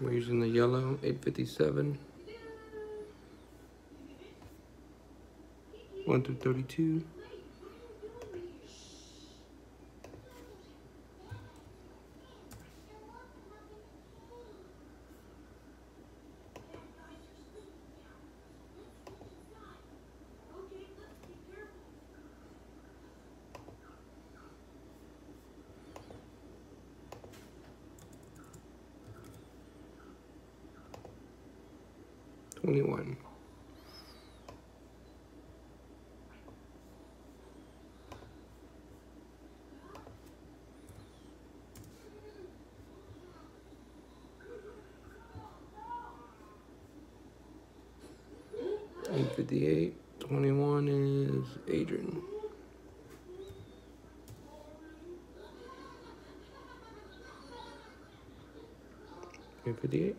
We're using the yellow 857. 1 through 32. Twenty-one. Eight fifty-eight. Twenty-one is Adrian. Eight fifty-eight.